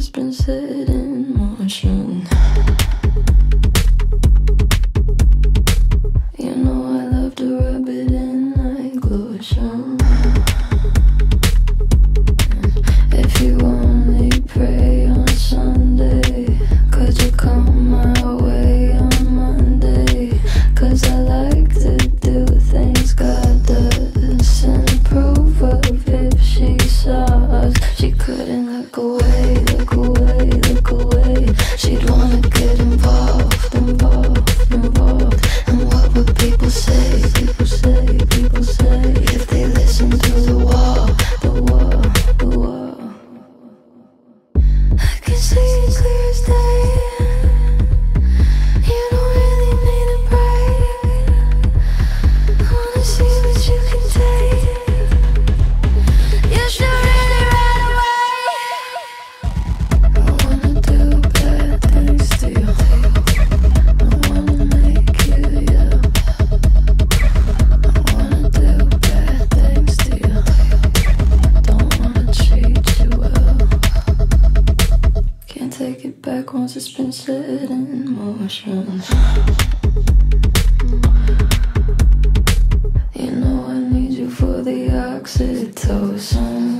has been set in motion. You know I love to rub it in like lotion. If you only pray on Sunday, could you come my way on Monday? Cause I like take it back once it's been set in motion. You know I need you for the oxytocin.